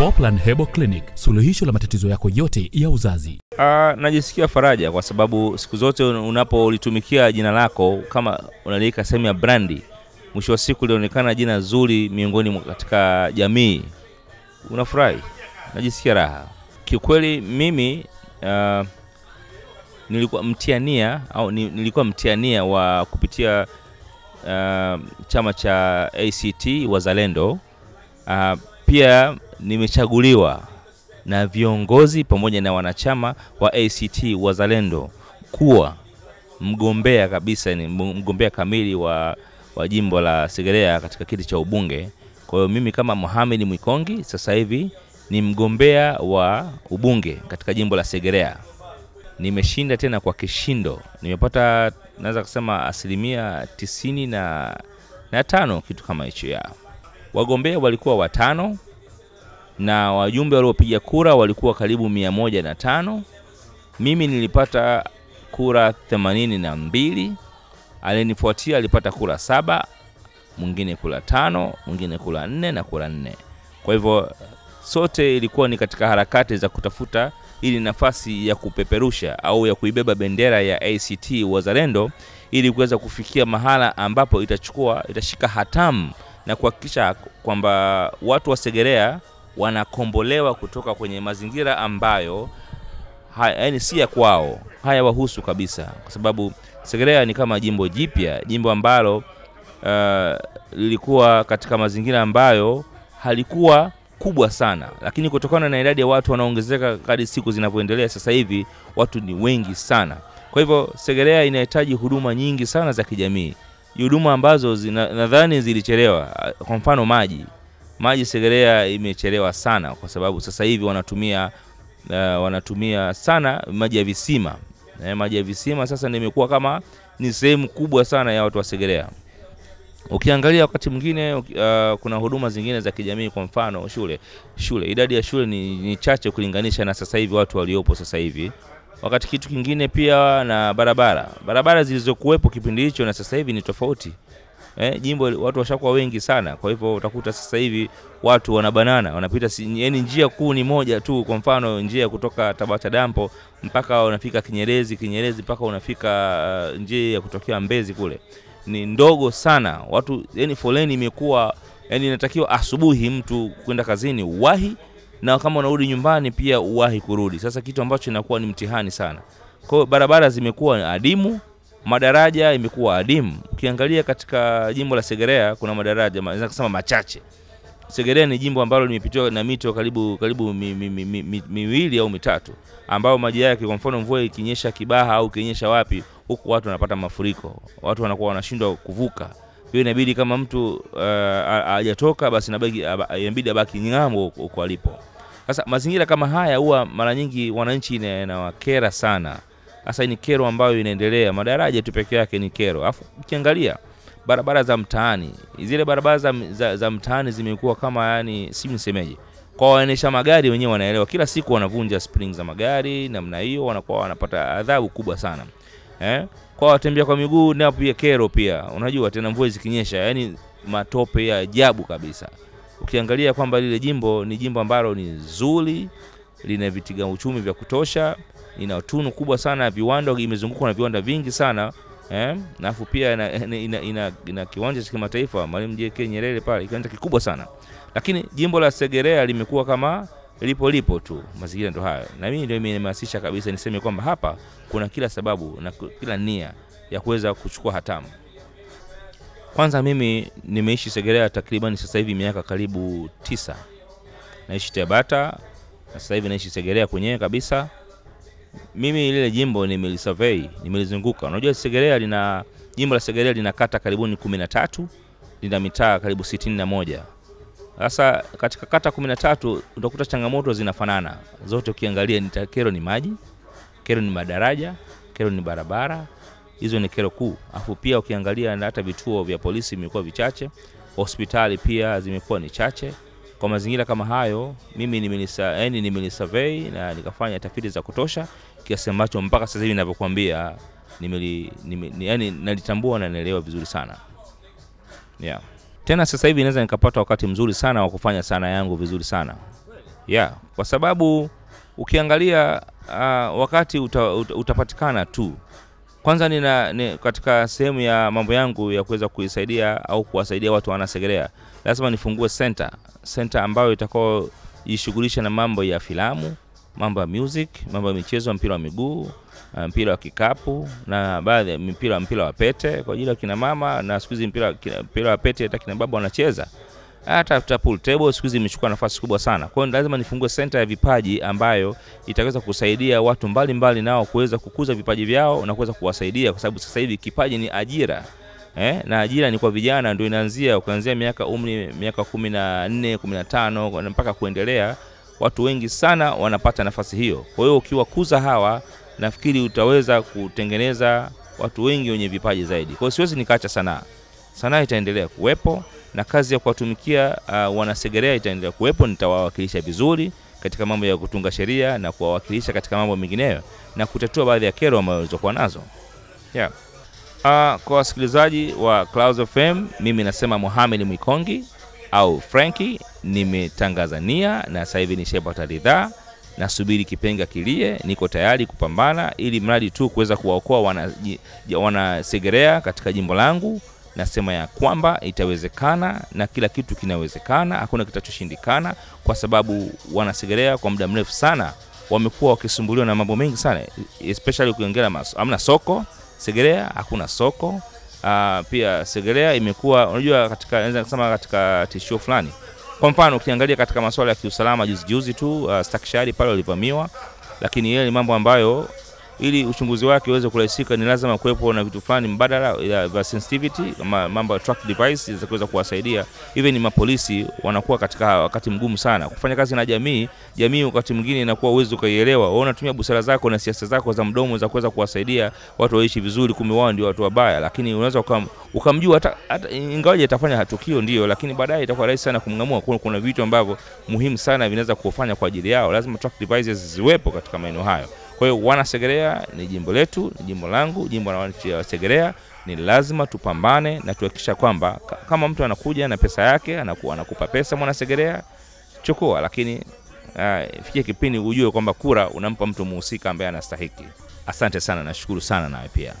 Poplan Herbal Clinic, suluhisho la matatizo yako yote ya uzazi. Uh, najisikia faraja kwa sababu siku zote unapolitumikia jina lako kama unaliika sehemu ya brandi, mwisho wa siku lionekana jina zuri miongoni mwa katika jamii, unafurahi, najisikia raha kiukweli. Mimi uh, nilikuwa mtiania au nilikuwa mtiania wa kupitia uh, chama cha ACT Wazalendo. Uh, pia nimechaguliwa na viongozi pamoja na wanachama wa ACT Wazalendo kuwa mgombea kabisa, ni mgombea kamili wa, wa jimbo la Segerea katika kiti cha ubunge. Kwa hiyo mimi kama Mohamed Mwikongi sasa hivi ni mgombea wa ubunge katika jimbo la Segerea. Nimeshinda tena kwa kishindo, nimepata naweza kusema asilimia tisini na, na tano kitu kama hicho ya wagombea walikuwa watano na wajumbe waliopiga kura walikuwa karibu mia moja na tano. Mimi nilipata kura themanini na mbili. Alinifuatia alipata kura saba, mwingine kura tano, mwingine kura nne na kura nne. Kwa hivyo sote ilikuwa ni katika harakati za kutafuta ili nafasi ya kupeperusha au ya kuibeba bendera ya ACT Wazalendo ili kuweza kufikia mahala ambapo itachukua itashika hatamu na kuhakikisha kwamba watu wa Segerea wanakombolewa kutoka kwenye mazingira ambayo yaani si ya kwao, haya wahusu kabisa, kwa sababu Segerea ni kama jimbo jipya, jimbo ambalo uh, lilikuwa katika mazingira ambayo halikuwa kubwa sana, lakini kutokana na idadi ya watu wanaongezeka kadri siku zinavyoendelea, sasa hivi watu ni wengi sana. Kwa hivyo Segerea inahitaji huduma nyingi sana za kijamii, huduma ambazo nadhani zilichelewa. Kwa mfano maji, maji Segerea imechelewa sana, kwa sababu sasa hivi wanatumia uh, wanatumia sana maji ya visima. Eh, maji ya visima sasa ndio imekuwa kama ni sehemu kubwa sana ya watu wa Segerea. Ukiangalia wakati mwingine uh, kuna huduma zingine za kijamii, kwa mfano shule. Shule, idadi ya shule ni, ni chache kulinganisha na sasa hivi watu waliopo sasa hivi. Wakati kitu kingine pia na barabara, barabara zilizokuwepo kipindi hicho na sasa hivi ni tofauti. Eh, jimbo watu washakuwa wengi sana, kwa hivyo utakuta sasa hivi watu wanabanana, wanapita si, yani njia kuu ni moja tu. Kwa mfano njia kutoka Tabata dampo mpaka unafika Kinyerezi, Kinyerezi mpaka unafika uh, njia ya kutokea Mbezi kule ni ndogo sana. Watu yani foleni imekuwa yani, inatakiwa asubuhi mtu kwenda kazini uwahi, na kama unarudi nyumbani pia uwahi kurudi. Sasa kitu ambacho inakuwa ni mtihani sana. Kwa barabara zimekuwa adimu, madaraja imekuwa adimu. Ukiangalia katika jimbo la Segerea kuna madaraja naweza kusema machache. Segerea ni jimbo ambalo limepitiwa na mito karibu karibu mi, mi, mi, mi, mi, miwili au mitatu, ambayo maji yake, kwa mfano mvua ikinyesha Kibaha au ikinyesha wapi, huku watu wanapata mafuriko, watu wanakuwa wanashindwa kuvuka. Hiyo inabidi kama mtu uh, hajatoka basi inabidi inabidi abaki ng'ambo huko alipo. Sasa mazingira kama haya huwa mara nyingi wananchi inawakera sana. Sasa ni kero ambayo inaendelea, madaraja tu peke yake ni kero. Alafu ukiangalia barabara za mtaani, zile barabara za, za, za mtaani zimekuwa kama yani, si nisemeje, kwa waendesha magari wenyewe wanaelewa, kila siku wanavunja spring za magari namna hiyo, wanakuwa wanapata adhabu kubwa sana eh? Kwa watembea kwa miguu nao pia kero pia, unajua tena mvua zikinyesha, yani matope ya ajabu kabisa. Ukiangalia kwamba lile jimbo ni jimbo ambalo ni zuri, lina vitiga uchumi vya kutosha, ina tunu kubwa sana ya viwanda, imezungukwa na viwanda vingi sana eh, alafu pia ina, ina, ina, ina, ina kiwanja cha kimataifa Mwalimu JK Nyerere pale, kiwanja kikubwa sana, lakini jimbo la Segerea limekuwa kama lipo lipo tu. Mazingira ndo hayo, na mimi ndio imehamasisha kabisa niseme kwamba hapa kuna kila sababu na kila nia ya kuweza kuchukua hatamu. Kwanza mimi nimeishi Segerea takriban sasa hivi miaka karibu tisa, naishi Tabata na sasa hivi naishi Segerea kwenyewe kabisa. Mimi lile jimbo nimelisurvey, nimelizunguka. Unajua Segerea lina jimbo la Segerea lina kata karibuni kumi na tatu, lina mitaa karibu sitini na moja. Sasa katika kata kumi na tatu utakuta changamoto zinafanana zote, ukiangalia ni kero ni maji, kero ni madaraja, kero ni barabara. Hizo ni kero kuu. Afu pia ukiangalia hata vituo vya polisi vimekuwa vichache, hospitali pia zimekuwa ni chache. Kwa mazingira kama hayo, mimi nimelisurvey na nikafanya tafiti za kutosha kiasi ambacho mpaka sasa hivi ninavyokuambia nimeli, nime, yani nalitambua na naelewa vizuri sana. Yeah. Tena sasa hivi naweza nikapata wakati mzuri sana wa kufanya sana yangu vizuri sana. Yeah, kwa sababu ukiangalia uh, wakati uta, uta, utapatikana tu kwanza nina ni, katika sehemu ya mambo yangu ya kuweza kuisaidia au kuwasaidia watu wanasegerea, lazima nifungue center. Center ambayo itakaojishughulisha na mambo ya filamu mambo ya music mambo ya michezo mpira wa miguu uh, mpira wa kikapu na baadhi mpira mpira wa pete kwa ajili ya kina mama na siku hizi mpira mpira wa pete hata kina baba wanacheza hata pool table siku hizi imechukua nafasi kubwa sana. Kwa hiyo lazima nifungue senta ya vipaji ambayo itaweza kusaidia watu mbalimbali nao kuweza kukuza vipaji vyao na kuweza kuwasaidia, kwa sababu sasa hivi kipaji ni ajira eh, na ajira ni kwa vijana, ndio inaanzia kuanzia miaka umri miaka kumi na nne kumi na tano mpaka kuendelea. Watu wengi sana wanapata nafasi hiyo. Kwa hiyo ukiwakuza hawa, nafikiri utaweza kutengeneza watu wengi wenye vipaji zaidi. Kwa hiyo siwezi nikaacha sanaa, sanaa itaendelea kuwepo na kazi ya kuwatumikia uh, wanasegerea itaendelea kuwepo. Nitawawakilisha vizuri katika mambo ya kutunga sheria na kuwawakilisha katika mambo mengineyo na kutatua baadhi ya kero ambayo walizokuwa nazo yeah. Uh, kwa wasikilizaji wa Clouds FM, mimi nasema Mohamed Mwikongi au Franki, nimetangaza nia na sasa hivi nishapata ridhaa, nasubiri kipenga kilie, niko tayari kupambana ili mradi tu kuweza kuwaokoa wanasegerea wana katika jimbo langu. Nasema ya kwamba itawezekana na kila kitu kinawezekana, hakuna kitachoshindikana, kwa sababu wanasegerea kwa muda mrefu sana wamekuwa wakisumbuliwa na mambo mengi sana, especially ukiongea hamna soko Segerea, hakuna soko. Uh, pia Segerea imekuwa unajua, katika naweza kusema katika tishio fulani. Kwa mfano ukiangalia katika masuala ya kiusalama, juzi juzi tu uh, Stakishari pale walivamiwa, lakini yeye ni mambo ambayo ili uchunguzi wake uweze kurahisika ni lazima kuwepo na vitu fulani mbadala ya vya sensitivity ma- mambo ya track device za kuweza kuwasaidia. Even mapolisi wanakuwa katika wakati mgumu sana. Kufanya kazi na jamii jamii wakati mwingine inakuwa uwezo ukaielewa. Wewe unatumia busara zako na siasa zako za mdomo za kuweza kuwasaidia watu waishi vizuri kumbe wao ndio watu wabaya. Lakini unaweza ukam, ukamjua hata, hata ingawaje atafanya tukio ndio lakini baadaye itakuwa rahisi sana kumngamua. Kuna, kuna vitu ambavyo muhimu sana vinaweza kufanya kwa ajili yao. Lazima track devices ziwepo katika maeneo hayo kwa hiyo wana Segerea ni jimbo letu, ni jimbo langu, jimbo la wananchi wa Segerea. Ni lazima tupambane na tuhakikisha kwamba kama mtu anakuja na pesa yake anakuwa anakupa pesa mwana Segerea, chukua, lakini fikie ifikie kipindi ujue kwamba kura unampa mtu muhusika ambaye anastahiki. Asante sana, nashukuru sana nawe pia.